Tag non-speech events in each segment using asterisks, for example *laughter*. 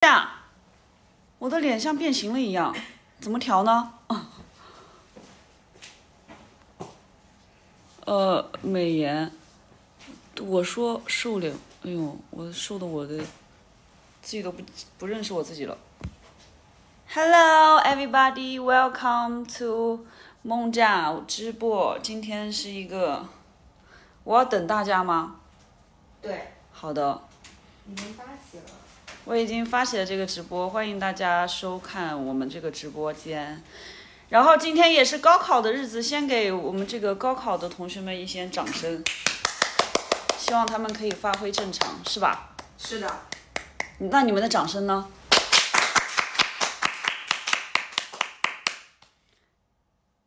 呀，我的脸像变形了一样，怎么调呢？呃，美颜，我说瘦脸，哎呦，我瘦的我的自己都不不认识我自己了。Hello, everybody, welcome to 梦炸直播。今天是一个，我要等大家吗？对，好的，已经发起了。我已经发起了这个直播，欢迎大家收看我们这个直播间。然后今天也是高考的日子，先给我们这个高考的同学们一些掌声，希望他们可以发挥正常，是吧？是的，那你们的掌声呢？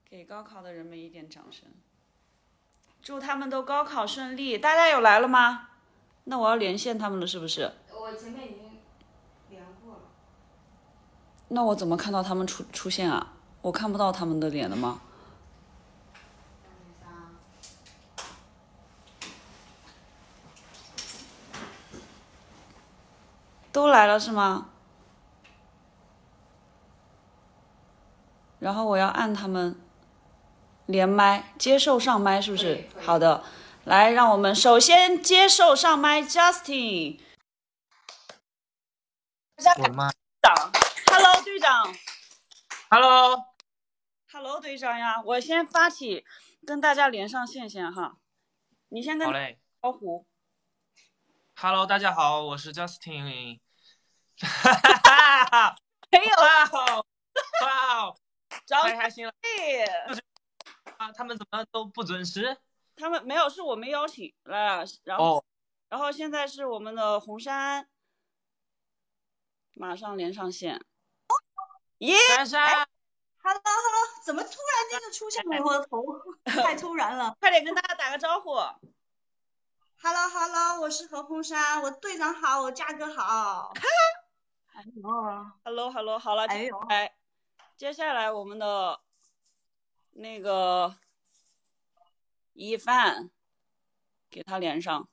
给高考的人们一点掌声，祝他们都高考顺利。大家有来了吗？那我要连线他们了，是不是？我前面已经。那我怎么看到他们出出现啊？我看不到他们的脸了吗？都来了是吗？然后我要按他们连麦，接受上麦，是不是好的，来，让我们首先接受上麦，Justin 我的妈，Hello 队长！Hello，，Hello 队长呀，我先发起跟大家连上线先哈，你先跟好嘞招呼。，Hello，大家好，我是 Justin。哈哈哈哈！没有哇哦，哇哦，招太开心了对，啊！他们怎么都不准时？他们没有，是我没邀请来，然后、哦，然后现在是我们的红山，马上连上线。耶、珊珊，Hello Hello，怎么突然间就出现了我的头？*laughs* 太突然了。快点跟大家打个招呼。Hello Hello，我是何鸿山，我队长好，我嘉哥好。哎呦，Hello Hello，好了，哎呦接下来接下来我们的那个一范，给他连上，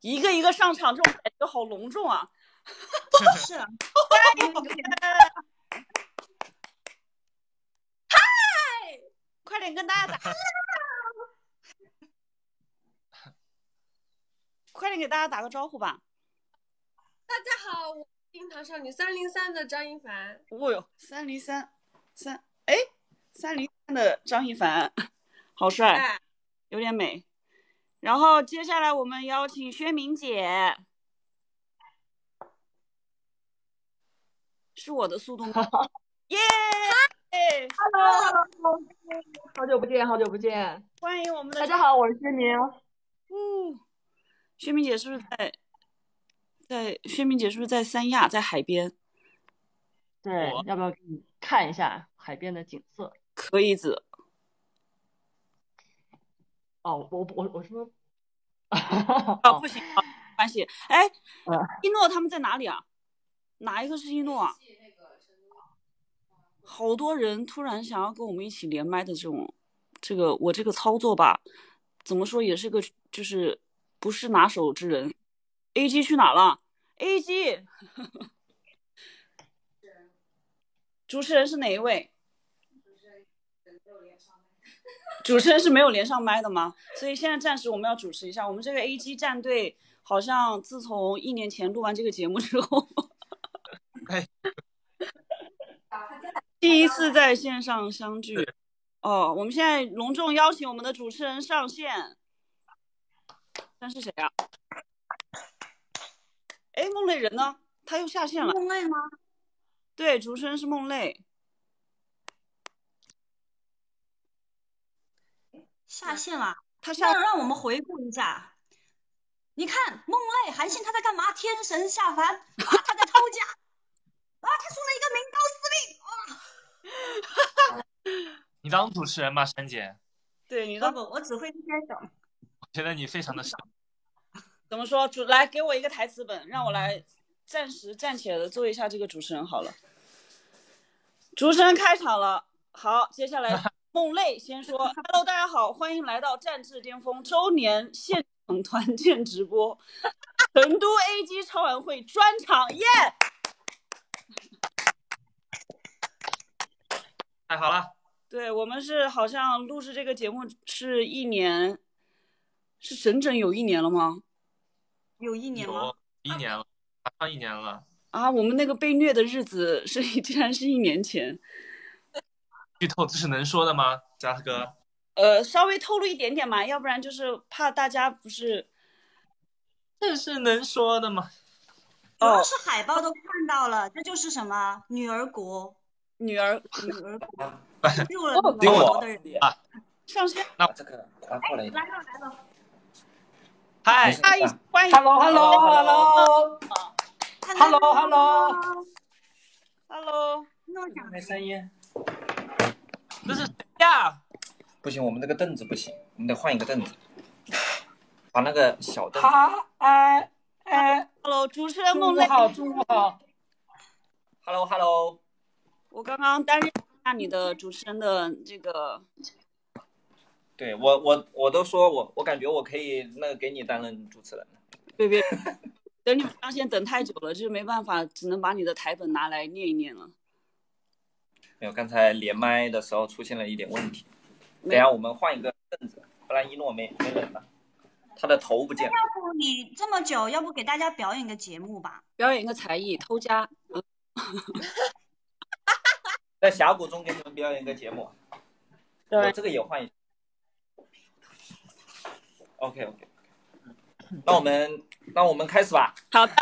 一个一个上场，这种感觉好隆重啊！是啊，快点跟大家打，*laughs* 快点给大家打个招呼吧。大家好，我是樱桃少女三零三的张一凡。哦哟，三零三三，哎，三零三的张一凡，*laughs* 好帅，哎，有点美。然后接下来我们邀请薛明姐，是我的速度吗？*laughs* 耶！Hello，好久不见，好久不见。欢迎我们的大家好，我是薛明。嗯，薛明姐是不是在在？薛明姐是不是在三亚，在海边？对，要不要给你看一下海边的景色？可以子，哦，我我我说，哦，*laughs* 不行，好，没关系。哎嗯，一诺他们在哪里啊？哪一个是一诺啊？好多人突然想要跟我们一起连麦的这种，这个我这个操作吧，怎么说也是个就是不是拿手之人。A G 去哪了？A G，*laughs* 主持人是哪一位？主持人是没有连上麦的吗？所以现在暂时我们要主持一下，我们这个 A G 战队好像自从一年前录完这个节目之后，*laughs* 哎，第一次在线上相聚。哦，我们现在隆重邀请我们的主持人上线。那是谁啊？哎，梦泪人呢？他又下线了。梦泪吗？对，主持人是梦泪。下线了。他下那让我们回顾一下。你看梦泪韩信他在干嘛？天神下凡啊，他在偷家啊，他出了一个名刀司令啊。你当主持人吧，珊姐？对你当不不，我只会这些梗。我觉得你非常的傻。怎么说？主来给我一个台词本，让我来暂时暂且的做一下这个主持人好了。主持人开场了，好，接下来 *laughs* 梦泪先说：“Hello，大家好，欢迎来到战至巅峰周年现场团建直播。成都 A G 超玩会专场耶！太好了，对我们是好像录制这个节目是一年，是整整有一年了吗？有一年吗？一年了，马上一年了。啊，我们那个被虐的日子是 *laughs* 竟然是一年前。剧透这是能说的吗，加斯哥？呃，稍微透露一点点嘛，要不然就是怕大家不是 *laughs* 这是能说的吗？主要哦是海报都看到了，这就是什么女儿国，女儿女儿国哎救了哦女儿国的人。上线。那这个关过来一点。来了来了，嗨，嗨，欢迎 Hello，Hello，Hello，Hello，Hello，，Hello，那我想没声音。这是谁呀？不行，我们这个凳子不行，我们得换一个凳子，把那个小凳。哈，哎哎，Hello，主持人孟泪，中午好，中午好。Hello，Hello，我刚刚担任一下你的主持人的这个，对我我我都说我我感觉我可以那个给你担任主持人了。别 *laughs* 别，*laughs* 等你们上线等太久了，就是没办法，只能把你的台本拿来念一念了。没有，刚才连麦的时候出现了一点问题，等下我们换一个凳子，不然一诺没没人了，他的头不见了。要不你这么久，要不给大家表演个节目吧？表演一个才艺，偷家。*laughs* 在峡谷中给你们表演一个节目，我这个也换一下。OK OK，那我们那我们开始吧。好的，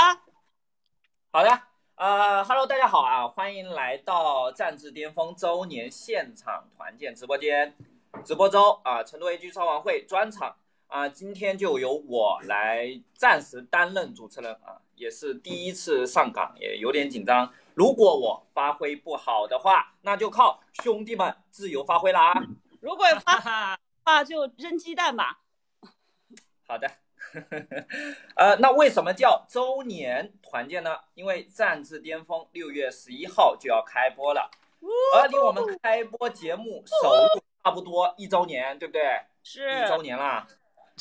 好的，呃哈喽，大家好啊，欢迎来到战至巅峰周年现场团建直播间，直播周啊，成都 AG 超玩会专场啊，今天就由我来暂时担任主持人啊，也是第一次上岗，也有点紧张。如果我发挥不好的话，那就靠兄弟们自由发挥啦啊。*laughs* 如果有发话就扔鸡蛋吧。好的，*laughs* 呃，那为什么叫周年团建呢？因为《战至巅峰》六月十一号就要开播了，而离我们开播节目首录差不多一周年，对不对？是一周年啦！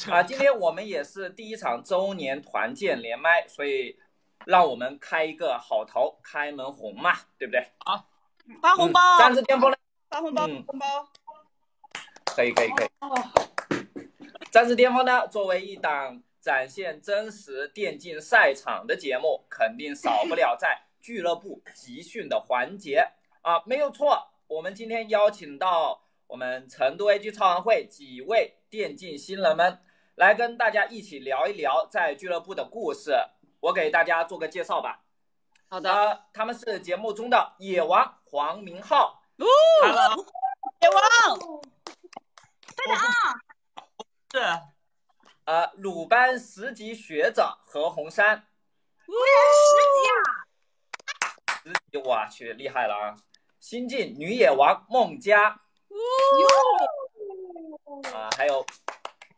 啊，今天我们也是第一场周年团建连麦，所以让我们开一个好头，开门红嘛，对不对？发红包，嗯战至巅峰呢？发红包，嗯红包。可以可以可以。战至巅峰呢，作为一档展现真实电竞赛场的节目，肯定少不了在俱乐部集训的环节啊，没有错。我们今天邀请到我们成都 AG 超玩会几位电竞新人们，来跟大家一起聊一聊在俱乐部的故事。我给大家做个介绍吧。好的，呃，他们是节目中的野王黄明昊，Hello，野王，对的啊，是。呃，鲁班十级学长何鸿燊。十级啊，我去，厉害了啊！新晋女野王孟佳。啊，还有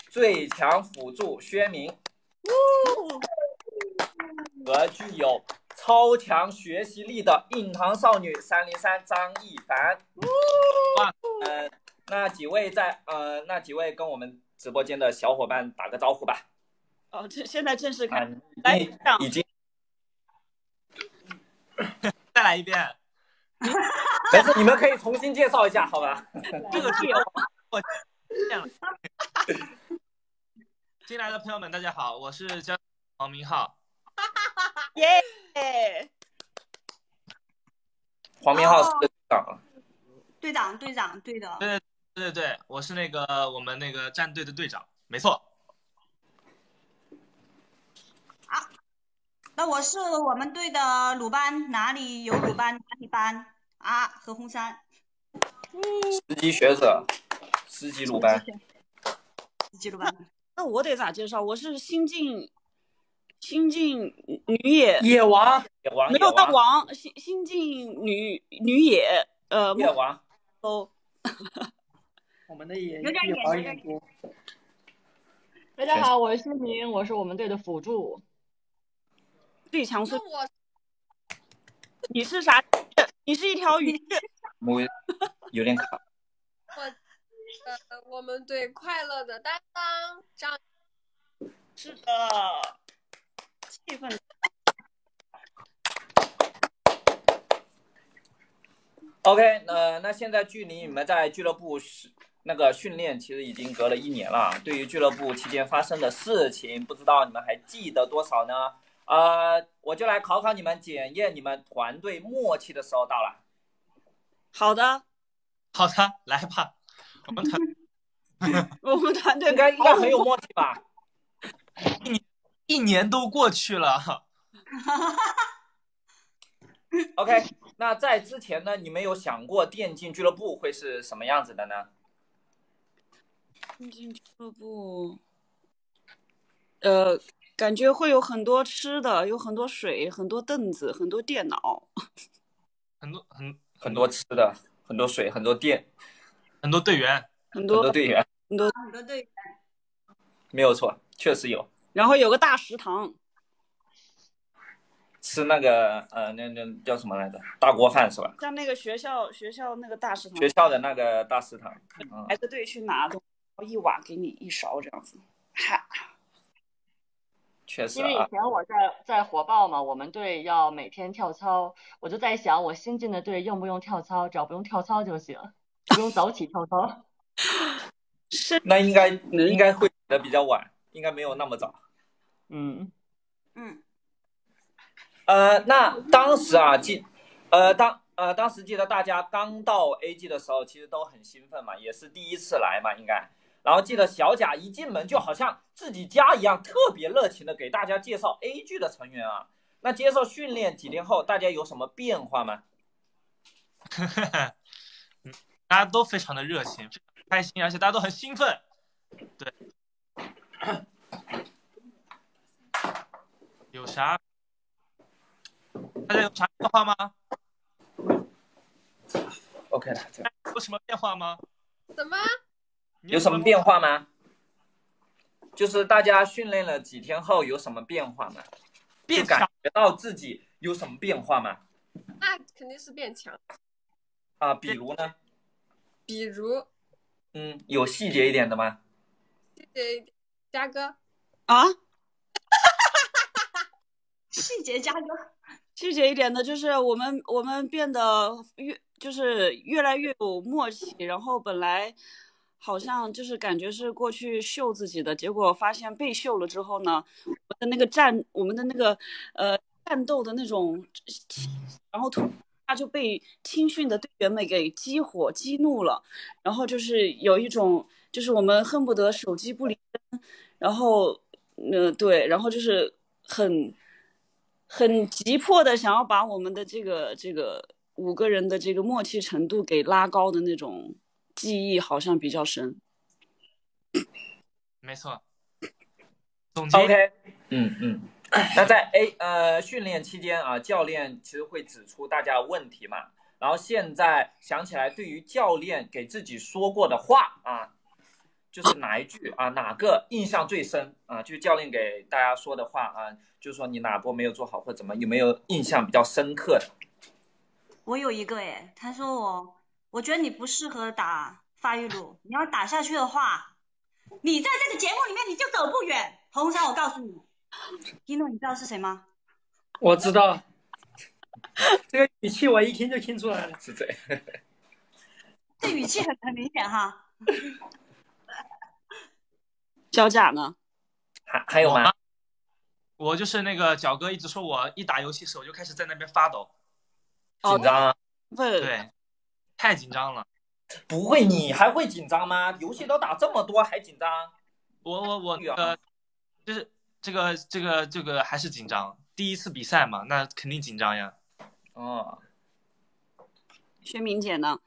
最强辅助薛明，和具有超强学习力的硬糖少女三零三张一凡。哇，呃，那几位在呃，那几位跟我们直播间的小伙伴打个招呼吧。哦，这现在正式啊开，，来已经再来一遍。*laughs* 没事，你们可以重新介绍一下，好吧？*laughs* 这个是我。进来的朋友们，大家好，我是江黄明浩。*laughs* 耶！黄明昊是队长啊。队长队长，对的。对对对，我是那个我们那个战队的队长，没错。啊那我是我们队的鲁班，哪里有鲁班哪里班啊，何鸿燊。十级学者，十级鲁班。十级鲁班。那我得咋介绍？我是新晋新晋女野，野王，野王，没有到野王，新新晋女女野，呃，野王，哦 *laughs* 我们的野有点野王野有点演多。大家好，我是新明，我是我们队的辅助。最强孙。你是啥？你是一条鱼。我有点卡。*laughs* 我呃，我们队快乐的担当张，是的，气氛。OK，呃，那现在距离你们在俱乐部是那个训练，其实已经隔了一年了。对于俱乐部期间发生的事情，不知道你们还记得多少呢？呃，我就来考考你们，检验你们团队默契的时候到了。好的，好的，来吧，我们团 *laughs* 我们团队应该应该很有默契吧？一年都过去了，*laughs* OK，那在之前呢，你们有想过电竞俱乐部会是什么样子的呢？电竞俱乐部，呃，感觉会有很多吃的，有很多水，很多凳子，很多电脑。很多很很多吃的，很多水，很多电，很多队员，很多很多队员，很多，很多队员，没有错，确实有然后有个大食堂，吃那个呃，那那叫什么来着？大锅饭是吧？像那个学校学校那个大食堂，学校的那个大食堂，嗯，排着队去拿东西，一碗给你一勺这样子。哈，*laughs* 确实因为以啊，前我在在火爆嘛，我们队要每天跳操，我就在想，我新进的队用不用跳操？只要不用跳操就行，不用早起跳操。*laughs* 是那应该应该会的比较晚，应该没有那么早。嗯，嗯，呃，那当时啊，记，呃，当呃当时记得大家刚到 AG 的时候，其实都很兴奋嘛，也是第一次来嘛，应该。然后记得小贾一进门就好像自己家一样，特别热情的给大家介绍 AG 的成员啊。那接受训练几天后，大家有什么变化吗？*laughs* 嗯，大家都非常的热情，非常开心，而且大家都很兴奋。对，*coughs* 有啥？大家有啥变化吗？OK 了，这有什么变化吗？什么？有什么变化吗？就是大家训练了几天后有什么变化吗？变感？觉到自己有什么变化吗？那肯定是变强。啊，比如呢？比如，嗯，有细节一点的吗？谢谢嘉哥，啊，*laughs* 细节嘉哥，细节一点的就是我们我们变得越就是越来越有默契，然后本来好像就是感觉是过去秀自己的，结果发现被秀了之后呢，我们的那个战我们的那个呃战斗的那种，然后突他就被青训的队员们给激火激怒了，然后就是有一种就是我们恨不得手机不离身，然后呃对，然后就是很。很急迫的想要把我们的这个这个五个人的这个默契程度给拉高的那种记忆，好像比较深。没错。总结 OK，嗯嗯。那在 A 呃训练期间啊，教练其实会指出大家问题嘛。然后现在想起来，对于教练给自己说过的话啊，就是哪一句啊，哪个印象最深啊？就是教练给大家说的话啊，就是说你哪波没有做好或者怎么，有没有印象比较深刻的？我有一个哎，他说我，我觉得你不适合打发育路，你要打下去的话，你在这个节目里面你就走不远。红山，我告诉你，一 *laughs* 诺，你知道是谁吗？我知道，*laughs* 这个语气我一听就听出来了。是谁。*laughs* 这语气很很明显哈。小贾呢？还还有吗我就是那个角哥一直说我一打游戏手就开始在那边发抖，哦紧张对，太紧张了。不会，你还会紧张吗？游戏都打这么多，还紧张？我我我呃，就是这个这个这个还是紧张，第一次比赛嘛，那肯定紧张呀。哦，薛明姐呢？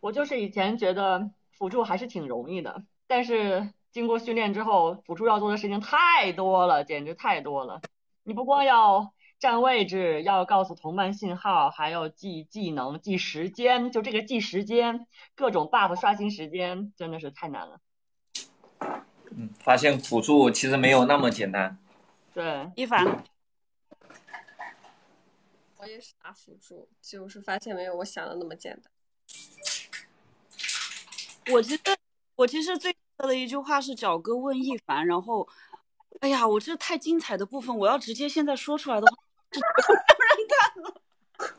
我就是以前觉得辅助还是挺容易的，但是经过训练之后，辅助要做的事情太多了，简直太多了。你不光要占位置，要告诉同伴信号，还要记技能、记时间，就这个记时间，各种 buff 刷新时间，真的是太难了。嗯，发现辅助其实没有那么简单。对，一凡，我也是打辅助，就是发现没有我想的那么简单。我其实我其实最记得的一句话是角哥问一凡，然后哎呀，我这太精彩的部分，我要直接现在说出来的话，是没有人看了。*laughs*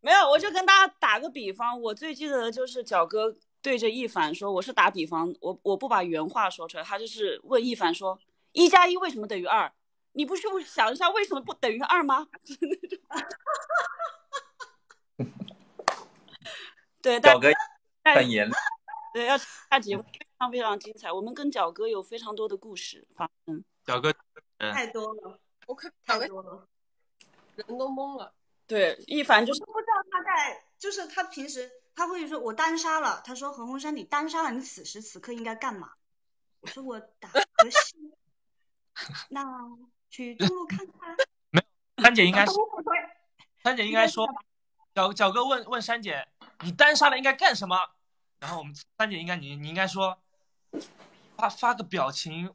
没有，我就跟大家打个比方，我最记得的就是角哥对着一凡说，我是打比方，我我不把原话说出来，他就是问一凡说，一加一为什么等于二？你不去想一下为什么不等于二吗？*laughs* 就是那种。对，但角哥很严厉。对，要下节目非常非常精彩。我们跟角哥有非常多的故事发生。角哥，太多了，我快搞得太多了。人都懵了。对，一凡就是不知道他在，就是他平时他会说我单杀了，他说何鸿燊你单杀了，你此时此刻应该干嘛？我说我打游戏，*laughs* 那去中路看看。*laughs* 没，三姐应该是，都不会珊姐应该说，角角哥问问三姐，你单杀了应该干什么？然后我们三姐应该你你应该说，发 *laughs* 发个表情，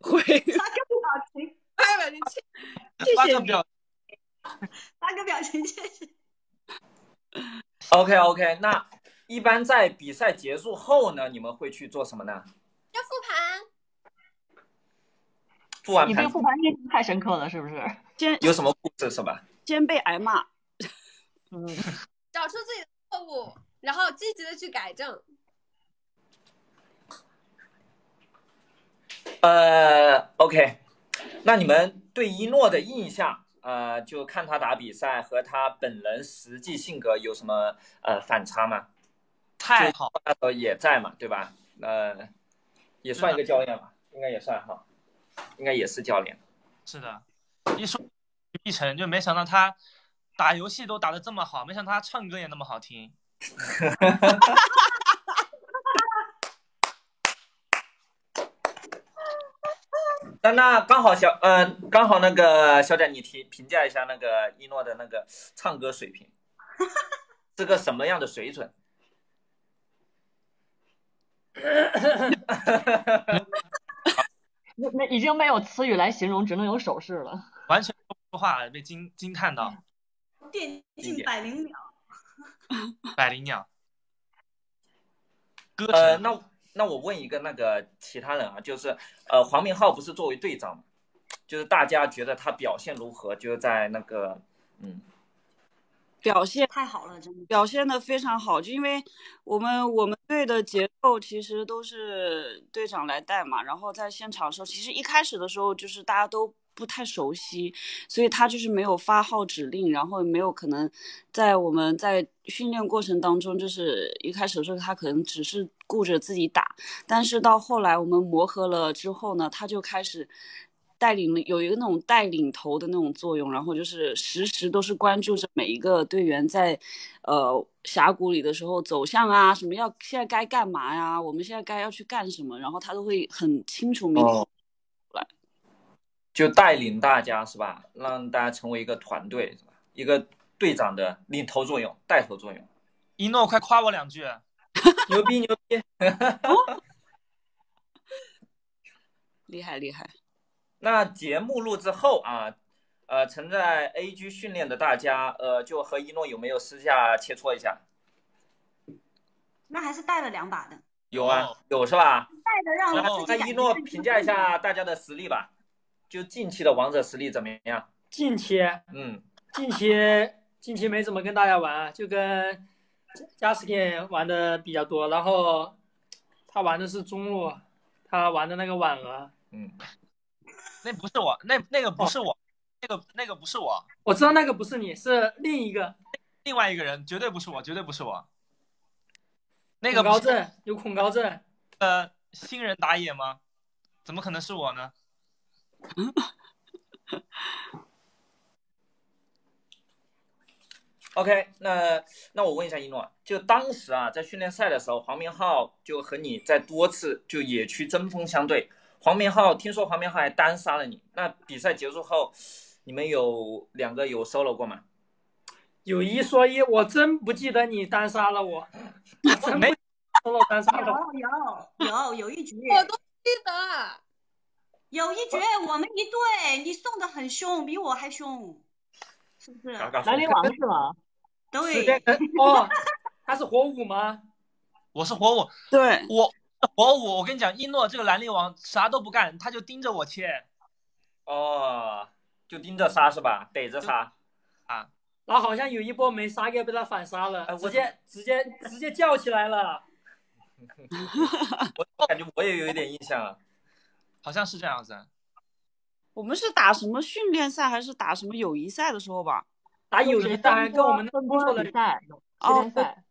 会发个表情，哎呀，你气发个表，发个表情，谢谢。OK OK，那一般在比赛结束后呢，你们会去做什么呢？要复盘，复完盘你对复盘印象太深刻了，是不是？先有什么故事是吧？先被挨骂，*laughs* 嗯，找出自己的错误，然后积极的去改正。呃，OK，那你们对一诺的印象，呃，就看他打比赛和他本人实际性格有什么呃反差吗？太好，那时候也在嘛，对吧？呃，也算一个教练吧，应该也算哈，应该也是教练。是的，一说一成，就没想到他打游戏都打得这么好，没想到他唱歌也那么好听。*laughs* 那那刚好小，呃、刚好那个小展，你评评价一下那个一诺的那个唱歌水平，*laughs* 是个什么样的水准？*laughs* 那那已经没有词语来形容，只能用手势了。完全说不出话来，被惊惊叹到。电竞百灵鸟，百灵鸟，歌呃，神，那那我问一个那个其他人啊，就是呃，黄明昊不是作为队长嘛，就是大家觉得他表现如何？就是在那个嗯，表现太好了，真的。表现的非常好，就因为我们我们队的节奏其实都是队长来带嘛，然后在现场的时候，其实一开始的时候就是大家都不太熟悉，所以他就是没有发号指令，然后没有可能在我们在训练过程当中，就是一开始的时候他可能只是顾着自己打，但是到后来我们磨合了之后呢，他就开始。带领了有一个那种带领头的那种作用，然后就是时时都是关注着每一个队员在，呃峡谷里的时候走向啊，什么要现在该干嘛呀，我们现在该要去干什么，然后他都会很清楚明哦，就带领大家是吧？让大家成为一个团队是吧？一个队长的领头作用、带头作用，一诺快夸我两句。*laughs* 牛逼牛逼！厉害厉害。那节目录制后啊，呃，曾在 AG 训练的大家，呃，就和一诺有没有私下切磋一下？那还是带了两把的，有啊哦，有是吧？带的让自己那一诺评价一下大家的实力吧，就近期的王者实力怎么样？近期嗯，近期近期没怎么跟大家玩，就跟加斯汀玩的比较多，然后他玩的是中路，他玩的那个婉儿，嗯，那不是我，那那个不是我，那个那个不是我，我知道那个不是你，是另一个另外一个人，绝对不是我，绝对不是我。那个恐高症，有恐高症，呃新人打野吗？怎么可能是我呢？*laughs* OK，那那我问一下一诺，就当时啊，在训练赛的时候，黄明昊就和你在多次就野区针锋相对。黄明昊听说黄明昊还单杀了你，那比赛结束后，你们有两个有 solo 过吗？有一说一，我真不记得你单杀了我，*laughs* 我真不没说了单杀了。*laughs* 有有有有一局，我都记得，有一局我们一队，你送的很凶，比我还凶，是不是？兰陵王是吗？*laughs* 对，哦，*laughs* 他是火舞吗？我是火舞，对，我火舞，我跟你讲，一诺这个兰陵王啥都不干，他就盯着我切哦，就盯着杀是吧？逮着杀。啊。然后好像有一波没杀掉，被他反杀了，直接直接直接叫起来了。*laughs* 我感觉我也有一点印象啊。好像是这样子。我们是打什么训练赛还是打什么友谊赛的时候吧？打友谊赛跟我们那分波不错的比赛、哦训练赛，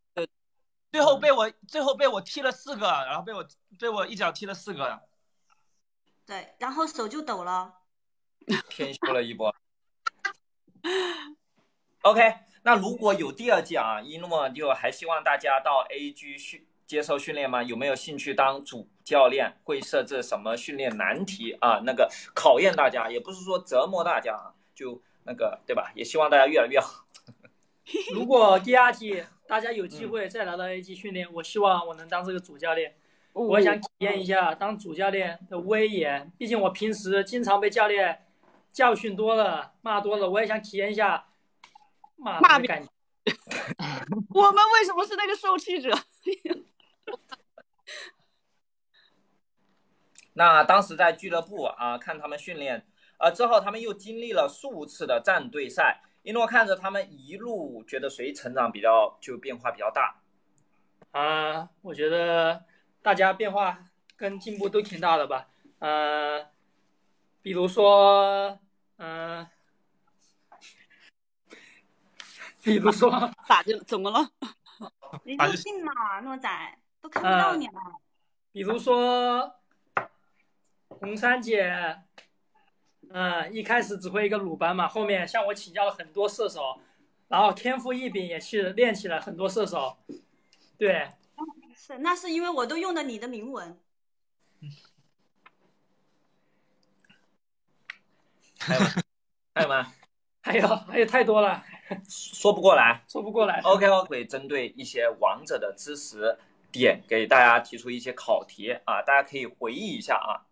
最后被我最后被我踢了四个，然后被我被我一脚踢了四个。对，然后手就抖了。*laughs* 天修了一波。OK，那如果有第二季啊，一诺就还希望大家到 AG 训接受训练吗？有没有兴趣当主教练？会设置什么训练难题啊？那个考验大家，也不是说折磨大家啊，就那个对吧？也希望大家越来越好。*laughs* 如果第二季大家有机会再来到 A G 训练，我希望我能当这个主教练，我想体验一下当主教练的威严。毕竟我平时经常被教练教训多了、骂多了，我也想体验一下骂骂的感觉。*laughs* 我们为什么是那个受气者？*laughs* 那当时在俱乐部啊，看他们训练，呃，之后他们又经历了数次的战队赛。一诺看着他们一路，觉得谁成长比较就变化比较大？啊，我觉得大家变化跟进步都挺大的吧。呃，比如说，嗯、*laughs* 比如说，*laughs* 咋的？怎么了？你反正入镜嘛，诺仔都看不到你了。比如说，红珊姐，嗯、一开始只会一个鲁班嘛，后面向我请教了很多射手，然后天赋异禀也去练起了很多射手。对，是，那是因为我都用的你的铭文。还有吗？还有吗？*laughs* 还有还有太多了，*laughs* 说不过来。说不过来。OK，我会针对一些王者的知识点给大家提出一些考题啊，大家可以回忆一下啊。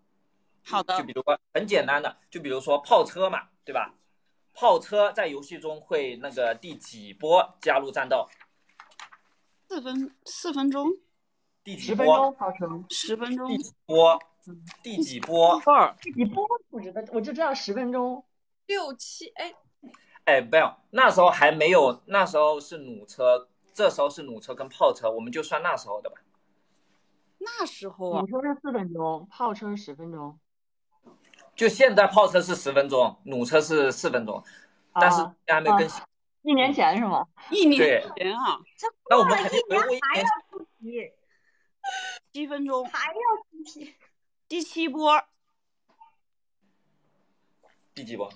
好的就，比如说很简单的，就比如说炮车嘛，对吧？炮车在游戏中会那个第几波加入战斗？四分四分钟，第几波十分钟？十分钟第，几波？第几波？二儿你波不知道，我就知道十分钟。六七哎，哎，没有，那时候还没有，那时候是弩车，这时候是弩车跟炮车，我们就算那时候的吧。那时候啊弩，车是四分钟，炮车十分钟。就现在炮车是十分钟，弩车是四分钟，但是啊还没更新。一年前是吗？一年前啊，这那我们一肯定回顾一年年还要出题，七分钟，还要出题。第七波，第几波？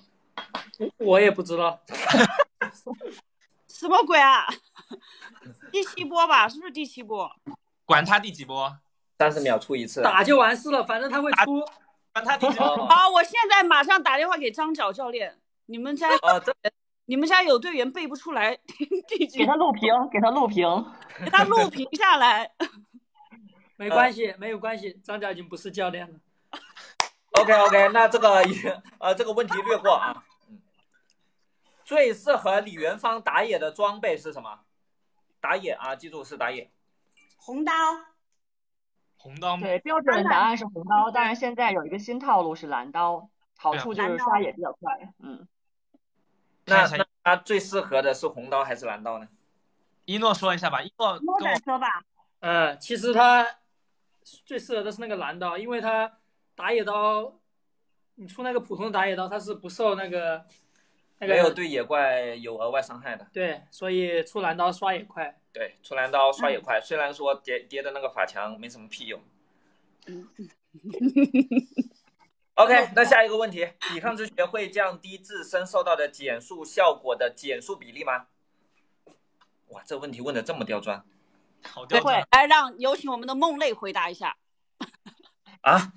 我也不知道，*laughs* 什么鬼啊？*laughs* 第七波吧，是不是第七波？管他第几波，三十秒出一次。打就完事了，反正他会出。管他第几波。哦好，我现在马上打电话给张角教练，你们家哦，这你们家有队员背不出来 *laughs* 第几给，他录屏，给他录屏。给他录屏下来。没关系，没有关系，张角已经不是教练了。OK OK，那这个也呃这个问题略过啊。嗯，最适合李元芳打野的装备是什么？打野啊，记住是打野。红刀，红刀对，标准答案是红刀，但是现在有一个新套路是蓝刀，好处就是刷野比较快。嗯，那他最适合的是红刀还是蓝刀呢？一诺说一下吧，一诺诺跟我仔说吧。嗯，其实他最适合的是那个蓝刀，因为他打野刀，你出那个普通的打野刀，他是不受那个那个没有对野怪有额外伤害的。对，所以出蓝刀刷也快。对，出蓝刀刷野快，虽然说叠叠的那个法强没什么屁用。OK，那下一个问题，抵抗之学会降低自身受到的减速效果的减速比例吗？哇，这问题问的这么刁钻好刁钻。来，让有请我们的梦泪回答一下。啊！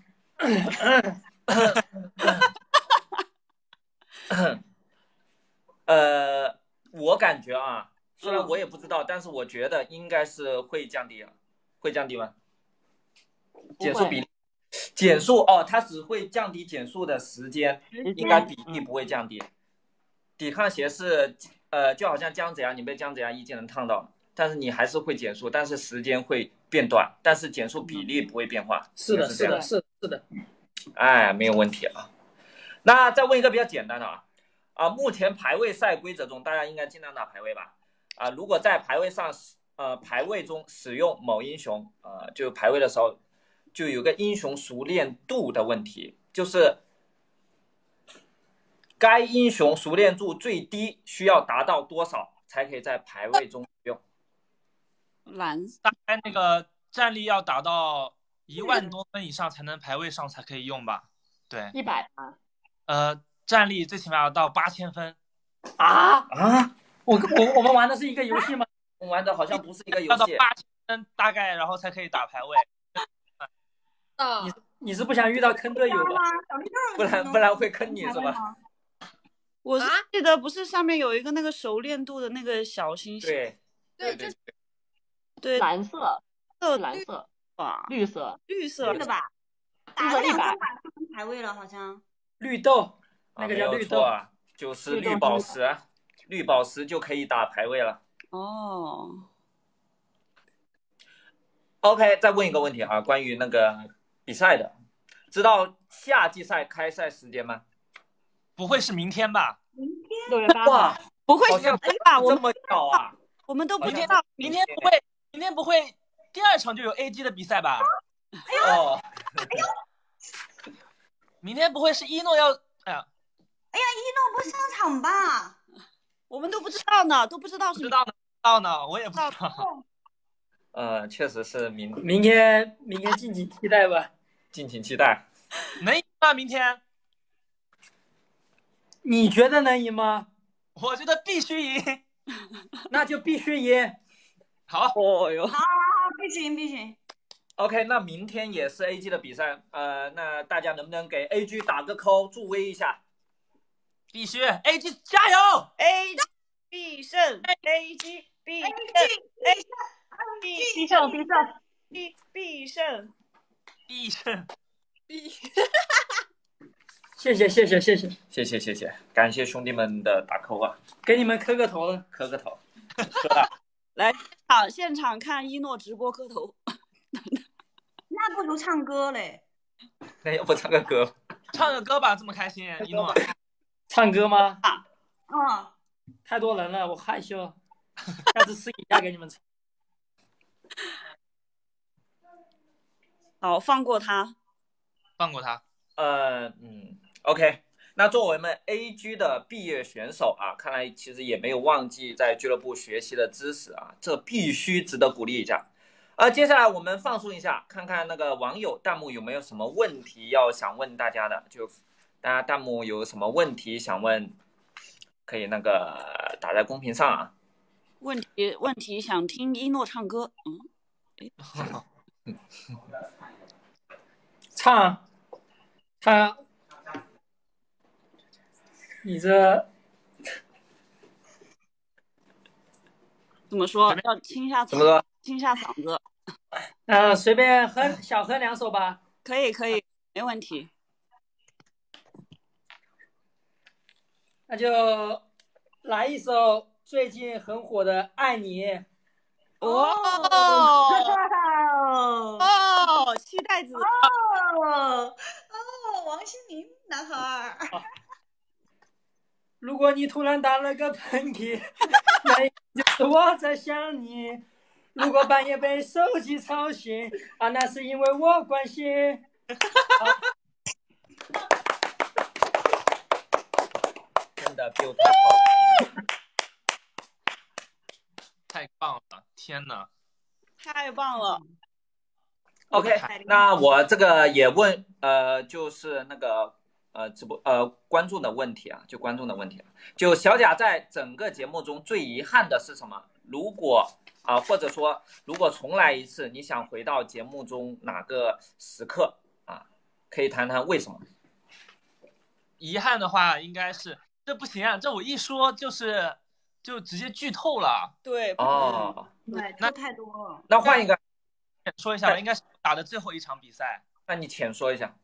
呃，我感觉啊，虽然我也不知道，但是我觉得应该是会降低啊，会降低吗？减速比例，减速哦，它只会降低减速的时间，应该比例不会降低。抵抗鞋是呃，就好像姜子牙，你被姜子牙一技能烫到了，但是你还是会减速，但是时间会变短，但是减速比例不会变化。是的，是的，是的，是的。哎，没有问题啊。那再问一个比较简单的啊，啊，目前排位赛规则中，大家应该尽量打排位吧？啊，如果在排位上使呃排位中使用某英雄，呃，就排位的时候，就有个英雄熟练度的问题，就是该英雄熟练度最低需要达到多少才可以在排位中使用？蓝大概那个战力要达到一万多分以上才能排位上才可以用吧？对，一百啊，呃，战力最起码要到八千分，啊，啊，我我我们玩的是一个游戏吗？*laughs* 我们玩的好像不是一个游戏。要到八千分大概，然后才可以打排位。啊 *laughs* 你，你是不想遇到坑队友的？不然不然会坑你是吧？我是啊记得不是上面有一个那个熟练度的那个小星星，对对，对对，蓝色蓝色，吧，绿色，绿色对的吧？打了两三把就能排位了，好像。绿豆，啊那个没有错叫绿豆。啊，就是绿宝石，绿宝石就可以打排位了。哦，OK，再问一个问题啊，关于那个比赛的，知道夏季赛开赛时间吗？不会是明天吧？六月八号，不会是吧？我们这么巧啊！我们都不知道，明天不会，明天不会第二场就有 AG 的比赛吧？哦，*laughs* 明天不会是一诺要？哎呀，哎呀，一诺不上场吧？*laughs* 我们都不知道呢，都不知道是不知道呢，不知道呢，我也不知道。呃，确实是明，明天明天敬请期待吧。敬请期待。能赢吗？明天？你觉得能赢吗？我觉得必须赢。*laughs* 那就必须赢。好，哦哟，好，好，好，必须赢，必须赢。OK，那明天也是 AG 的比赛，呃，那大家能不能给 AG 打个 call 助威一下？必须 AG 加油！A 必胜，A G 必胜，A 必必胜必胜，必胜必胜。必胜！谢谢谢谢谢谢，谢谢谢谢，感谢兄弟们的打 call 啊，给你们磕个头了。磕个头，*laughs* 磕了。好，现场看一诺直播磕头。那不如唱歌嘞。*laughs* 那要不唱个歌？唱个歌吧，这么开心，一诺。唱歌吗？嗯，太多人了，我害羞。*laughs* 下次私底下给你们唱。*laughs* 好，放过他。放过他。呃，嗯，OK。那作为我们 AG 的毕业选手啊，看来其实也没有忘记在俱乐部学习的知识啊，这必须值得鼓励一下。呃，接下来我们放松一下，看看那个网友弹幕有没有什么问题要想问大家的，就大家弹幕有什么问题想问，可以那个打在公屏上啊。问题问题，想听一诺唱歌。嗯，唱，他，你这怎么说？要清一下嗓，怎么说？清一下嗓子。呃随便哼小哼两首吧。可以可以，没问题。那就来一首最近很火的《爱你》。哦哦哦，期待子。哦哦，王心凌男孩儿。如果你突然打了个喷嚏，那就是我在想你。如果半夜被手机吵醒，啊，那是因为我关心。真 *laughs* 的 beautiful。太棒了！天哪，太棒了！OK，那我这个也问，呃，就是那个呃直播呃观众的问题啊，就观众的问题啊，就小贾在整个节目中最遗憾的是什么？如果啊、或者说如果重来一次，你想回到节目中哪个时刻啊？可以谈谈为什么？遗憾的话应该是这不行啊！这我一说就是就直接剧透了。对，哦，对，那太多了。那换一个，说一下吧，应该是打的最后一场比赛，那你浅说一下。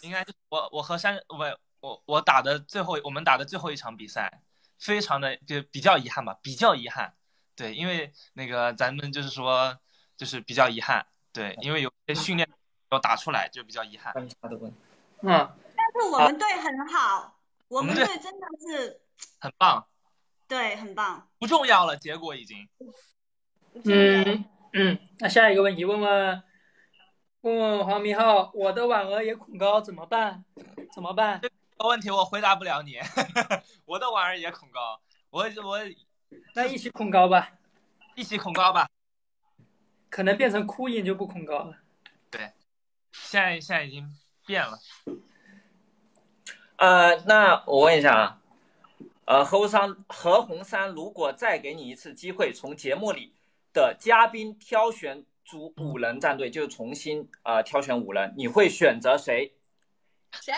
应该是我我和山我我我打的最后我们打的最后一场比赛，非常的就比较遗憾吧，比较遗憾。对，因为那个咱们就是说，就是比较遗憾，对，因为有些训练要打出来，就比较遗憾。嗯，但是我们队很好，我们队真的是很棒，对很棒。不重要了，结果已经。嗯嗯，那下一个问题，问问问问黄明昊，我的婉儿也恐高怎么办？怎么办？这个问题我回答不了你，*laughs* 我的婉儿也恐高，我我那一起恐高吧，一起恐高吧。可能变成哭音就不恐高了。对现在现在已经变了，呃，那我问一下啊，呃，何鸿山何鸿山如果再给你一次机会，从节目里的嘉宾挑选组五人战队，就是重新呃挑选五人，你会选择谁？谁？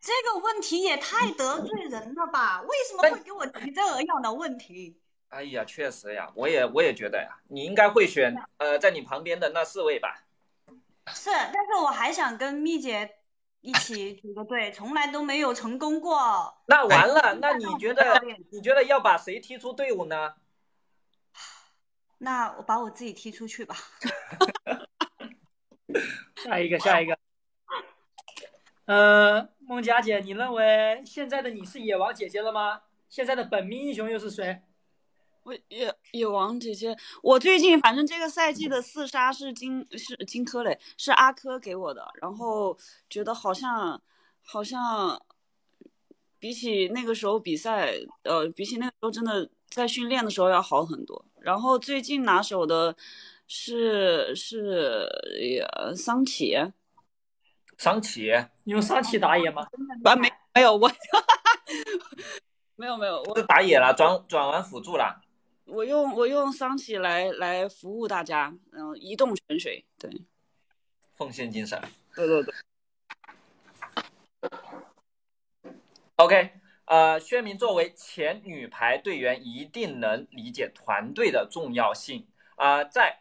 这个问题也太得罪人了吧？为什么会给我提这样的问题？哎呀，确实呀，我也我也觉得呀，你应该会选呃在你旁边的那四位吧？是，但是我还想跟蜜姐一起组个队，从来都没有成功过。那完了，*laughs* 那你觉得你觉得要把谁踢出队伍呢？*sighs* 那我把我自己踢出去吧。*laughs* 下一个，下一个。*laughs* 呃，孟佳姐，你认为现在的你是野王姐姐了吗？现在的本命英雄又是谁？我野野王姐姐，我最近反正这个赛季的四杀是金是金科嘞，是阿珂给我的，然后觉得好像好像比起那个时候比赛，呃，比起那个时候真的在训练的时候要好很多。然后最近拿手的是是呃桑启，桑启，你用桑启打野吗？啊没没有我 *laughs* 没有没有我是打野了，转转完辅助了。我用我用桑启来来服务大家，嗯、移动泉水，对奉献精神。对对对。OK，呃，薛明作为前女排队员，一定能理解团队的重要性啊、在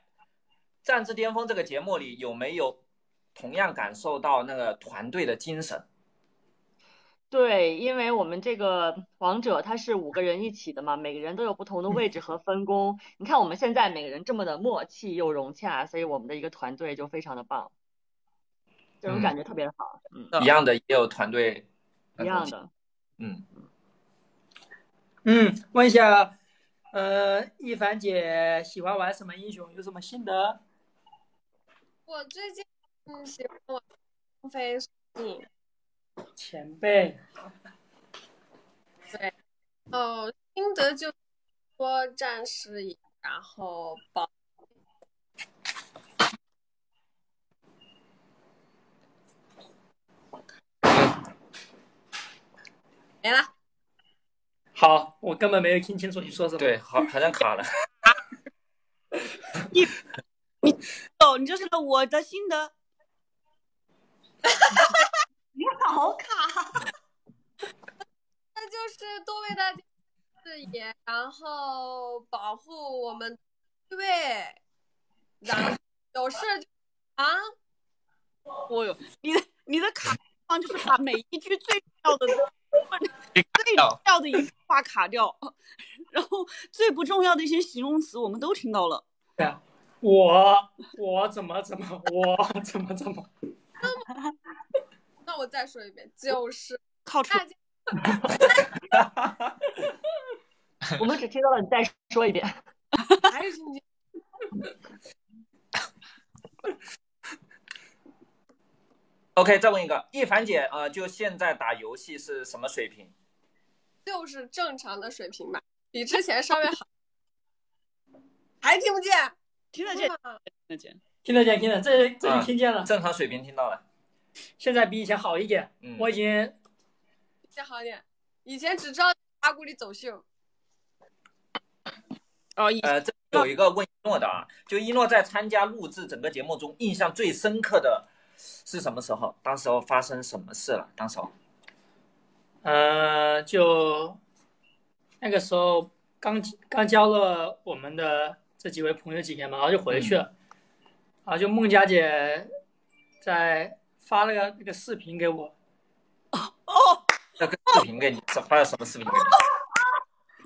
《战至巅峰》这个节目里，有没有同样感受到那个团队的精神？对，因为我们这个王者他是五个人一起的嘛，每个人都有不同的位置和分工。你看我们现在每个人这么的默契又融洽，所以我们的一个团队就非常的棒，这种感觉特别的好。嗯，一样的也有团队，一样。的。嗯，嗯，问一下，呃，一凡姐喜欢玩什么英雄？有什么心得？我最近嗯喜欢玩张飞你前辈，对哦，心得就说战士，然后保没了。好，我根本没有听清楚你说什么。对，好，好像卡了。*laughs* 哦，你就是我的心得。*laughs* 你好卡，*laughs* 那就是多为大家视野，然后保护我们对，然后有事就啊，我有你的你的卡方就是把每一句最重要的最重要的一句话卡掉，然后最不重要的一些形容词我们都听到了。对啊，我我怎么怎么我怎么怎么，*laughs* 那我再说一遍，就是靠谱大家 *laughs* 我们只听到了你再说一遍。*laughs* 还是你 *laughs* OK，再问一个，一凡姐啊、呃就现在打游戏是什么水平？就是正常的水平吧，比之前稍微好。还听不见？听得见，听得见。听得见，听得见，这这就听见了。正常水平听到了。现在比以前好一点，嗯，我已经再好一点。以前只知道阿古里走秀，哦，以呃，这有一个问一诺的啊，就一诺在参加录制整个节目中，印象最深刻的是什么时候？当时候发生什么事了？当时候呃，就那个时候刚刚交了我们的这几位朋友几天嘛，然后就回去了，然后就孟佳姐在发了个那个视频给我，哦那个视频给你发了什么视频给你？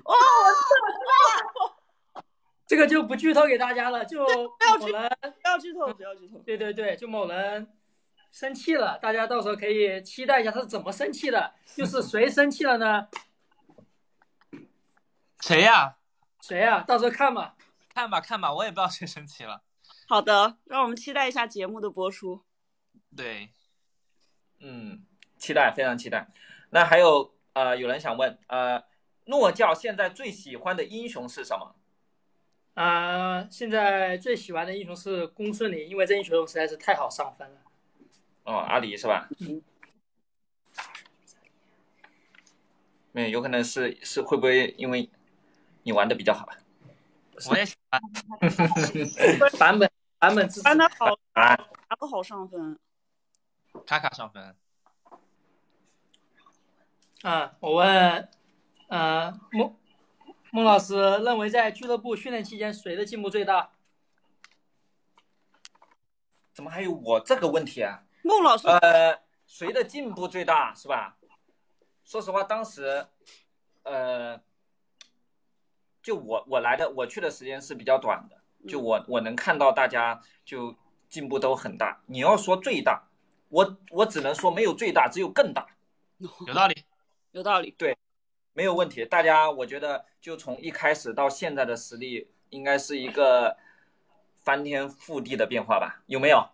哦，我知道，我知道。这个就不剧透给大家了，就某人，不要剧透，不要剧透。对对对，就某人生气了，大家到时候可以期待一下他是怎么生气的，就是谁生气了呢？谁呀？谁啊？到时候看吧。看吧看吧，我也不知道谁生气了。好的，让我们期待一下节目的播出。对，嗯，期待，非常期待。那还有呃，有人想问，呃，诺教现在最喜欢的英雄是什么？啊、现在最喜欢的英雄是公孙离，因为这英雄实在是太好上分了。哦，阿离是吧？嗯。没有，有可能是是会不会因为你玩的比较好我也喜欢。*laughs* 版本版本支持玩的好，啊？打不好上分。卡卡上分。啊，我问，呃，孟孟老师认为在俱乐部训练期间谁的进步最大？怎么还有我这个问题啊？孟老师，呃，谁的进步最大是吧？说实话，当时，呃，就我我来的我去的时间是比较短的，就我我能看到大家就进步都很大。你要说最大，我我只能说没有最大，只有更大，*laughs* 有道理。有道理。对没有问题。大家我觉得就从一开始到现在的实力，应该是一个翻天覆地的变化吧？有没有？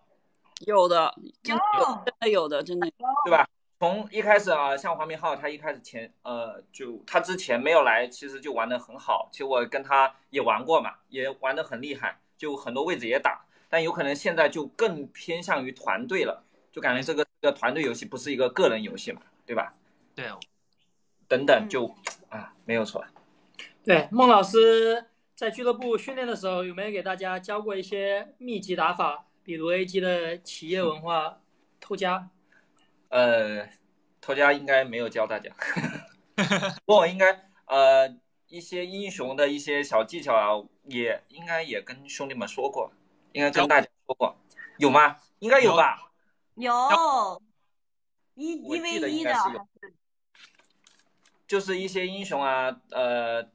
有的，真的有，真的有的，真的。对吧？从一开始啊，像黄明昊，他一开始前呃，就他之前没有来，其实就玩的很好。其实我跟他也玩过嘛，也玩的很厉害，就很多位置也打。但有可能现在就更偏向于团队了，就感觉这个这个团队游戏不是一个个人游戏嘛，对吧？对，哦等等就啊，没有错。对，孟老师在俱乐部训练的时候，有没有给大家教过一些秘籍打法，比如 A G 的企业文化偷家？呃，偷家应该没有教大家，*laughs* 不过应该呃一些英雄的一些小技巧啊，也应该也跟兄弟们说过，应该跟大家说过，有吗？应该有吧？有一一 v 一的，应该是有就是一些英雄啊，呃，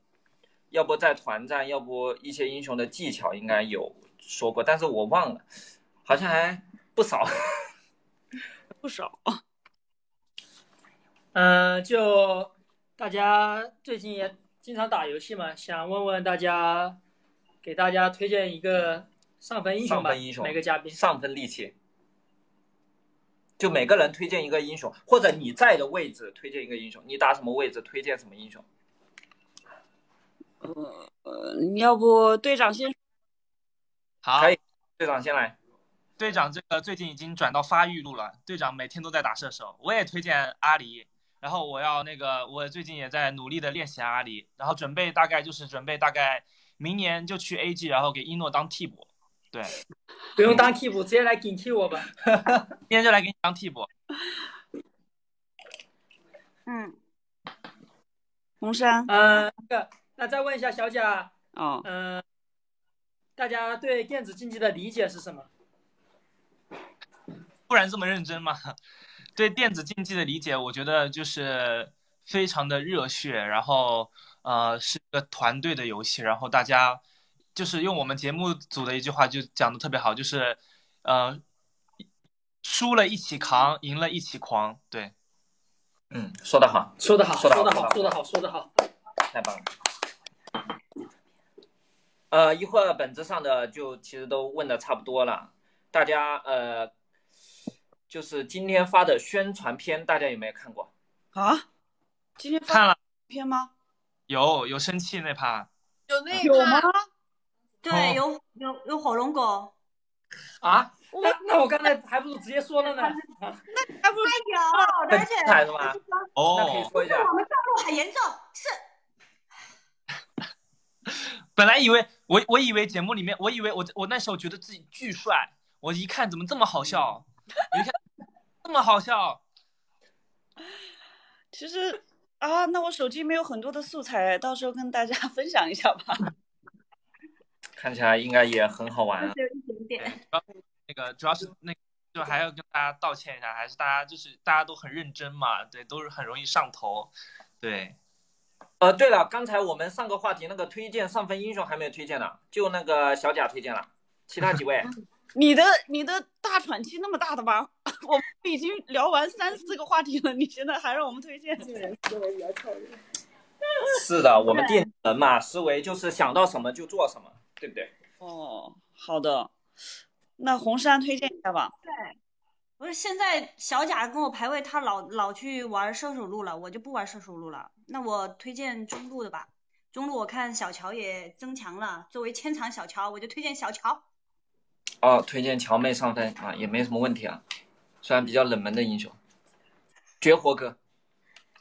要不在团战，要不一些英雄的技巧应该有说过，但是我忘了，好像还不少。*laughs* 不少。嗯，*laughs* 就大家最近也经常打游戏嘛，想问问大家，给大家推荐一个上分英雄吧，上分英雄每个嘉宾。上分利器，就每个人推荐一个英雄，或者你在的位置推荐一个英雄，你打什么位置推荐什么英雄。呃，你要不队长先？好可，以，队长先来。队长这个最近已经转到发育路了，队长每天都在打射手，我也推荐阿狸。然后我要那个，我最近也在努力的练习阿狸，然后准备大概就是准备大概明年就去 AG，然后给一诺当替补。对，不用当替补，直接来顶替我吧。今天就来给你当替补。嗯，红山。嗯，那个，那再问一下小贾，哦，嗯，大家对电子竞技的理解是什么？不然这么认真吗？*laughs* 对电子竞技的理解，我觉得就是非常的热血，然后呃是个团队的游戏，然后大家就是用我们节目组的一句话就讲的特别好，就是呃输了一起扛，赢了一起狂，对，嗯，说得好，说得好，说得好说得好，说得好。太棒了。呃，一会儿本质上的就其实都问的差不多了，大家呃，就是今天发的宣传片，大家有没有看过？啊，今天发看了片吗？有有生气那趴，有那有吗个？对，哦有有有火龙果，啊？那那我刚才还不如直接说了呢。*laughs* 那还不如而且是吗？那可以哦，说一下。我们道路很严重，是 *laughs* 本来以为我我以为节目里面，我以为我我那时候觉得自己巨帅，我一看怎么这么好笑，我一看这么好笑，其实啊，那我手机没有很多的素材，到时候跟大家分享一下吧。看起来应该也很好玩啊。就有一点点。那个主要是那个，就还要跟大家道歉一下，还是大家就是大家都很认真嘛，对，都是很容易上头，对，呃，对了，刚才我们上个话题那个推荐上分英雄还没有推荐呢，就那个小贾推荐了，其他几位？*laughs* 你的你的大喘气那么大的吗？*laughs* 我们已经聊完三四个话题了，你现在还让我们推荐？这个人思维比较跳跃。是的，我们电竞人嘛，思维就是想到什么就做什么，对不对？哦，好的，那红杉推荐一下吧。对，不是现在小贾跟我排位，他老老去玩射手路了，我就不玩射手路了。那我推荐中路的吧，中路我看小乔也增强了，作为千场小乔，我就推荐小乔。哦，推荐乔妹上分啊，也没什么问题啊，虽然比较冷门的英雄，绝活哥，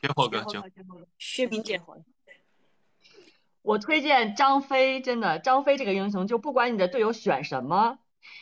绝活哥，绝薛明姐。我推荐张飞，真的，张飞这个英雄，就不管你的队友选什么，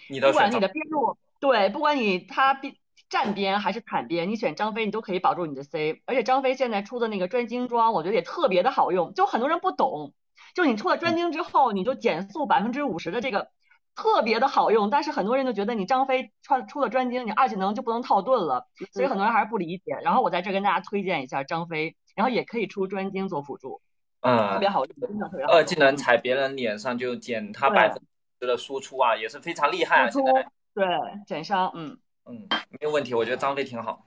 你不管你的边路，对，不管你他边站边还是坦边，你选张飞，你都可以保住你的 C。而且张飞现在出的那个专精装，我觉得也特别的好用，就很多人不懂，就你出了专精之后，你就减速百分之五十的这个。特别的好用，但是很多人就觉得你张飞穿出了专精，你二技能就不能套盾了，所以很多人还是不理解。然后我在这跟大家推荐一下张飞，然后也可以出专精做辅助，嗯，特别好用，真的特别好。二技能踩别人脸上就减他百分之的输出啊，也是非常厉害啊。现在对减伤，嗯嗯，没有问题，我觉得张飞挺好。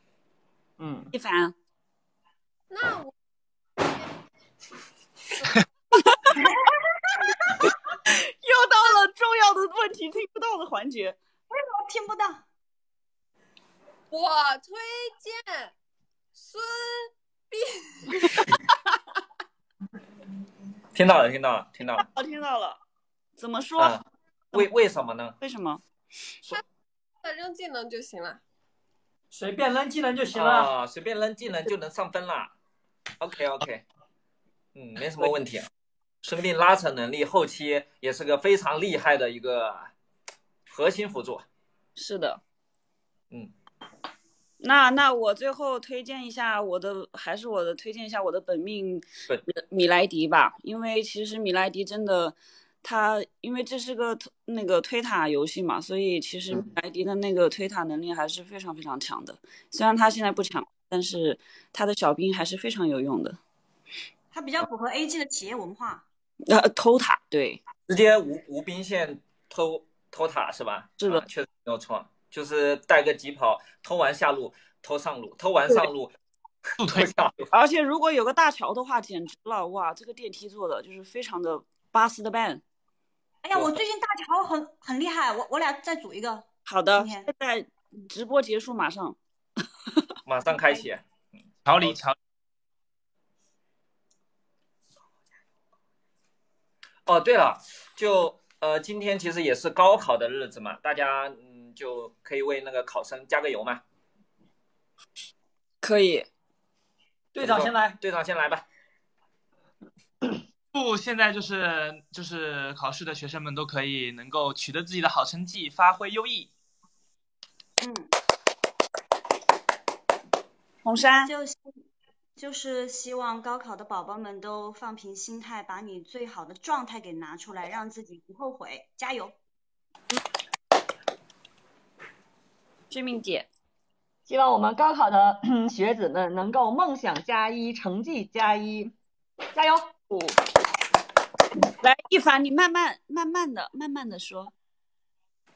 嗯，一凡，那我。*laughs* 又到了重要的问题听不到的环节，为什么听不到？我推荐孙膑。听到了，听到了，听到了。哦，听到了。怎么说？为为什么呢？为什么？他扔技能就行了，随便扔技能就行了。啊，随便扔技能就能上分了。OK OK，嗯，没什么问题。说不定拉扯能力后期也是个非常厉害的一个核心辅助。是的，嗯，那那我最后推荐一下我的，还是我的推荐一下我的本命米莱迪吧，因为其实米莱迪真的，他因为这是个那个推塔游戏嘛，所以其实米莱迪的那个推塔能力还是非常非常强的。虽然他现在不强，但是他的小兵还是非常有用的。他比较符合 A G 的企业文化。呃，偷塔对，直接无无兵线偷偷塔是吧？是的，确实没有错，就是带个疾跑，偷完下路，偷上路，偷完上路，*laughs* 速推下路。而且如果有个大桥的话，简直了哇！这个电梯做的就是非常的巴斯的 ban。哎呀，我最近大桥很很厉害，我我俩再组一个。好的，现在直播结束，马上，*laughs* 马上开启。乔离乔。哦，对了，就呃，今天其实也是高考的日子嘛，大家嗯就可以为那个考生加个油嘛。可以，队长先来，队长先来吧。祝现在就是就是考试的学生们都可以能够取得自己的好成绩，发挥优异。嗯。红山。就是就是希望高考的宝宝们都放平心态，把你最好的状态给拿出来，让自己不后悔，加油！致命姐，希望我们高考的 *clears throat* 学子们能够梦想加一，成绩加一，加油！来，一凡，你慢慢、慢慢的、慢慢的说。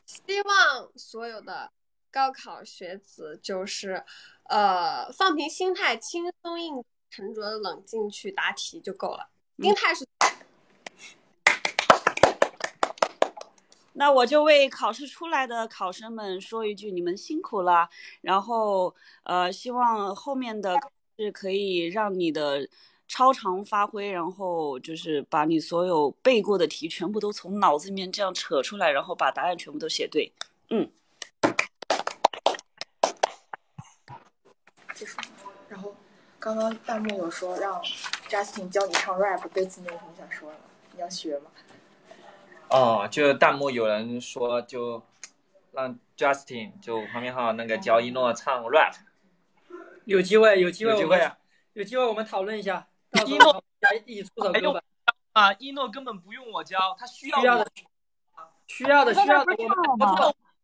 希望所有的高考学子就是。呃，放平心态，轻松应，沉着冷静去答题就够了。心态是。那我就为考试出来的考生们说一句：你们辛苦了。然后，呃，希望后面的是可以让你的超常发挥，然后就是把你所有背过的题全部都从脑子里面这样扯出来，然后把答案全部都写对。嗯。然后，刚刚弹幕有说让 Justin 教你唱 rap，对此你有什么想说的？你要学吗？哦，就弹幕有人说，就让 Justin 就旁边哈那个教一诺唱 rap。有机会，有机会，有机会啊！有机会我们讨论一下，一诺来一起出首歌吧。啊，一诺根本不用我教，他需要的，需要的，需要的。我们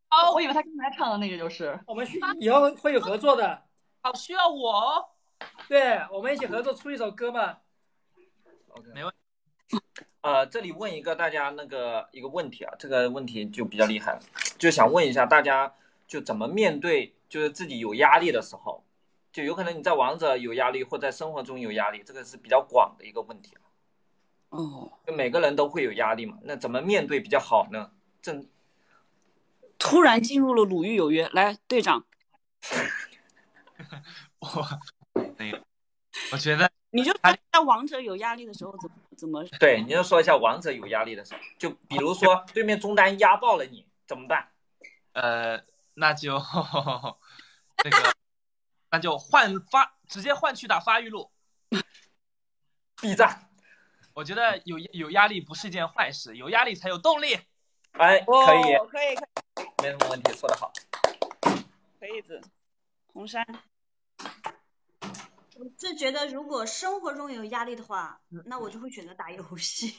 哦，我以为他刚才唱的那个就是。我们需以后会有合作的。好需要我，对我们一起合作出一首歌嘛？没问呃，这里问一个大家那个一个问题啊，这个问题就比较厉害了，就想问一下大家，就怎么面对就是自己有压力的时候，就有可能你在王者有压力，或在生活中有压力，这个是比较广的一个问题啊。哦，就每个人都会有压力嘛，那怎么面对比较好呢？正突然进入了鲁豫有约，来队长，*laughs* 我那个，我觉得你就说在王者有压力的时候怎么怎么对，你就说一下王者有压力的时候，就比如说对面中单压爆了你怎么办？呃，那就那个，那就换发，直接换去打发育路。B 站，我觉得有有压力不是一件坏事，有压力才有动力。哎，可以，哦可以可以没什么问题，说的好。可以子，红山，我是觉得，如果生活中有压力的话，那我就会选择打游戏。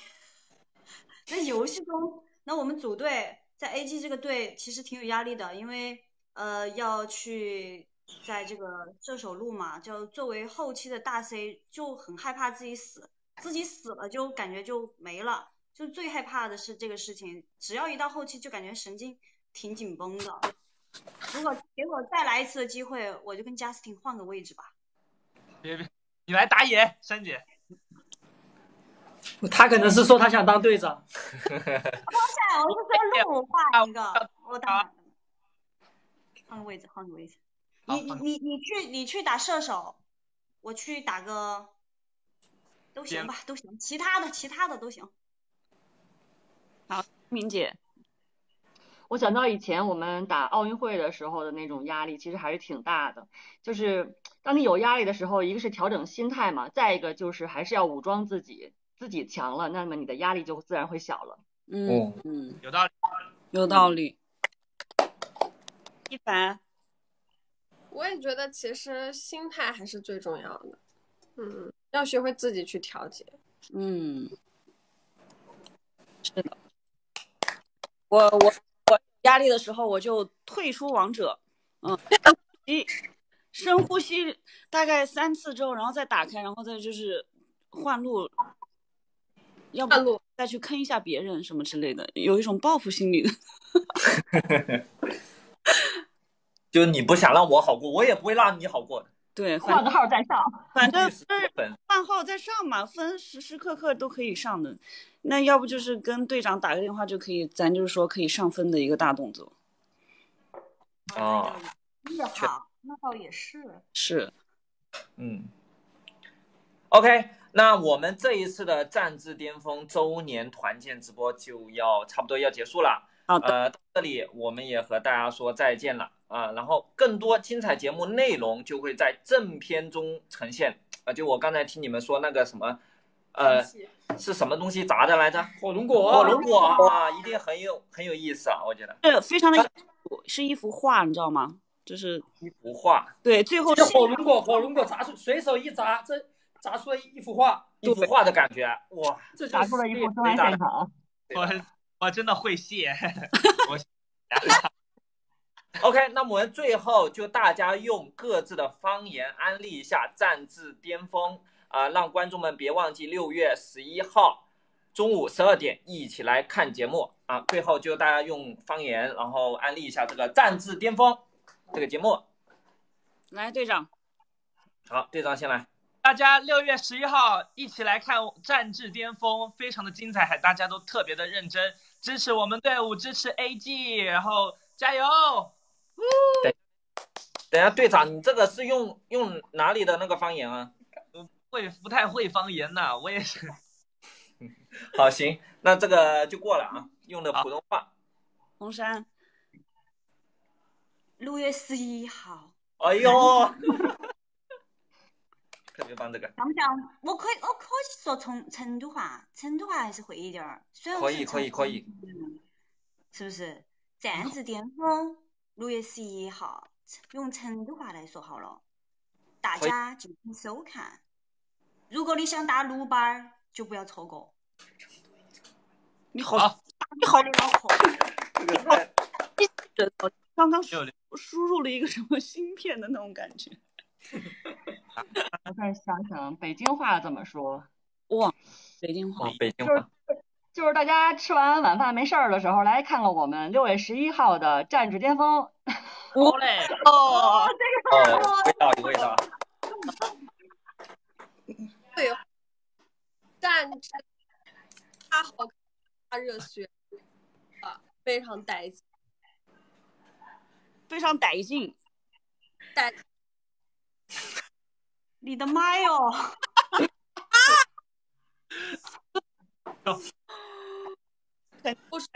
*laughs* 那游戏中，那我们组队在 AG 这个队其实挺有压力的，因为呃要去在这个射手路嘛，就作为后期的大 C 就很害怕自己死，自己死了就感觉就没了，就最害怕的是这个事情，只要一到后期就感觉神经挺紧绷的。如果给我再来一次的机会，我就跟 Justin 换个位置吧。别别，你来打野，珊姐。他可能是说他想当队长，对，我是说 *laughs* 路换一个，我打换个位置，换个位置。你你你你去你去打射手，我去打个都行吧，都行，其他的其他的都行。好，明姐，我想到以前我们打奥运会的时候的那种压力，其实还是挺大的。就是当你有压力的时候，一个是调整心态嘛，再一个就是还是要武装自己，自己强了，那么你的压力就自然会小了。嗯嗯，有道理，有道理。一凡，我也觉得其实心态还是最重要的，嗯，要学会自己去调节。嗯，是的。我我我压力的时候，我就退出王者，嗯，一深呼吸大概三次之后，然后再打开，然后再就是换路，要不再去坑一下别人什么之类的，有一种报复心理的。*laughs* 就你不想让我好过，我也不会让你好过的。对，换个号再上。*laughs* 反正历史分换号再上嘛，分时时刻刻都可以上的。那要不就是跟队长打个电话就可以，咱就是说可以上分的一个大动作。哦，那好，那倒也是。是，嗯，OK，那我们这一次的战至巅峰周年团建直播就要差不多要结束了。好的，呃，这里我们也和大家说再见了啊、然后更多精彩节目内容就会在正片中呈现。啊、就我刚才听你们说那个什么，呃，是什么东西砸的来着？火龙果，火龙果啊，一定很有很有意思啊，我觉得。这非常的是一幅画，你知道吗？就是一幅画，对，最后是火龙果，火龙果砸出，随手一砸，这砸出了一幅画，一幅画的感觉，哇，这砸出了一是副真爱现场。我我真的会谢，我 OK，那我们最后就大家用各自的方言安利一下《战至巅峰》啊、让观众们别忘记六月十一号中午十二点一起来看节目啊！最后就大家用方言，然后安利一下这个《战至巅峰》这个节目。来队长，好，队长先来。大家六月十一号一起来看《战至巅峰》，非常的精彩，还大家都特别的认真，支持我们队伍，支持 AG，然后加油！等一下，队长，你这个是用用哪里的那个方言啊？会不太会方言呐，我也是。*laughs* 好，行，那这个就过了啊，用的普通话。红山，六月十一号，哎呦，特别棒这个。想不想？我可以，我可以说成成都话，成都话还是会一点儿。虽然可以可以可以嗯，是不是？战至巅峰，六月十一号，用成都话来说好了，大家敬请收看。如果你想打鲁班儿，就不要错过。你好，好你好，你脑壳。刚刚输六六输入了一个什么芯片的那种感觉。我再想想北京话怎么说。哇，北京话哦，北京就是话。就是大家吃完晚饭没事儿的时候，来看看我们六月十一号的战至巅峰。*laughs* 好嘞，哦，哦，味道有味道。对，战至他好看，大热血啊，非常带劲。非常带劲。带你的妈哟！不是，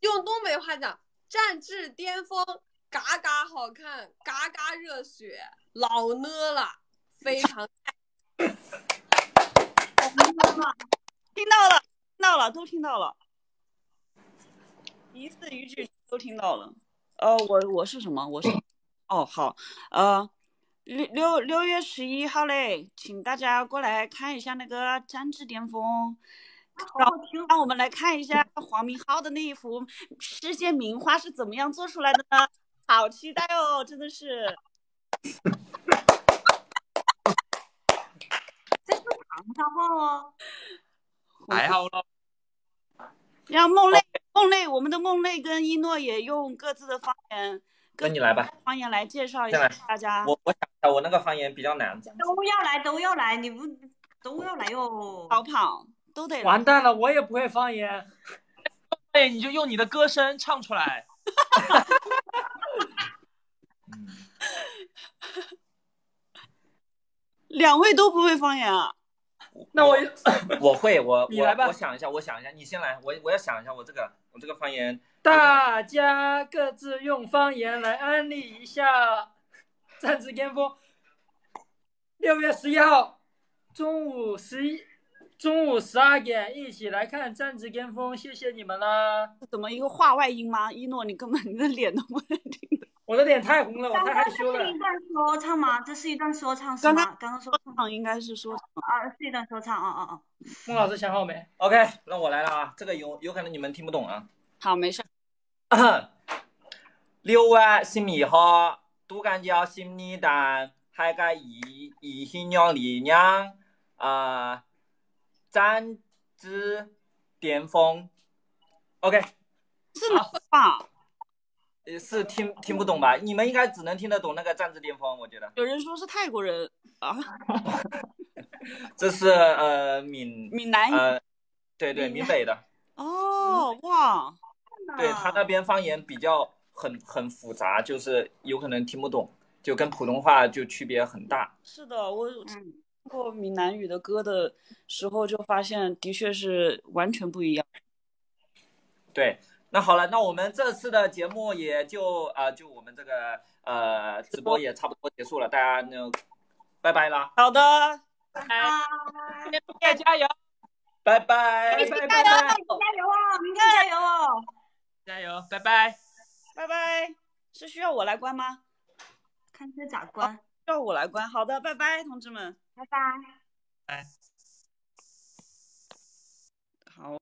用东北话讲，战至巅峰，嘎嘎好看，嘎嘎热血，老呢了，非常听到了，听到了，都听到了，一字一句都听到了。呃，我我是什么？我是，哦，好，呃，六六六月十一号嘞，请大家过来看一下那个《战至巅峰》，然后让我们来看一下黄明昊的那一幅世界名画是怎么样做出来的呢？好期待哦，真的是。这是长沙话哦。还好咯。让梦泪，梦泪，我们的梦泪跟一诺也用各自的方言，各那你来吧，方言来介绍一下大家。我我想一下，我那个方言比较难。都要来，都要来，你不都要来哟？逃跑都得来完蛋了，我也不会方言。哎，你就用你的歌声唱出来。嗯，*laughs* 两位都不会方言啊？*laughs* 那我我会，我你来吧我我想一下，我想一下，你先来，我我要想一下，我这个我这个方言，大家各自用方言来安利一下《战至巅峰》。六月十一号中午十一中午十二点一起来看《战至巅峰》，谢谢你们啦！怎么一个话外音吗？一诺，你根本你的脸都不能听的。我的脸太红了，我太害羞了这是。一段说唱吗？这是一段说唱是吗？刚刚说唱唱应该是说唱啊，是一段说唱，啊啊啊！孟老师想好没？OK，那我来了啊，这个有有可能你们听不懂啊。好，没事。*clears throat* 六月十二號，杜干叫新年蛋，海個異異性娘力娘啊，站至巅峰。OK，是吧？呃是听听不懂吧？你们应该只能听得懂那个“站至巅峰，我觉得。有人说是泰国人啊，*laughs* 这是呃闽闽南語。呃，对对，闽北的，哦，哇，對他那边方言比较很很复杂，就是有可能听不懂，就跟普通话就区别很大。是的，我听过闽南语的歌的时候，就发现的确是完全不一样。对，那好了，那我们这次的节目也就呃，就我们这个呃直播也差不多结束了，大家那拜拜啦，好的，啊，再加油，拜拜，拜拜拜拜。加油啊！明天加油哦！加油，拜拜。拜拜。是需要我来关吗？看这咋关？需要我来关。好的，拜拜，同志们。拜拜。拜。好。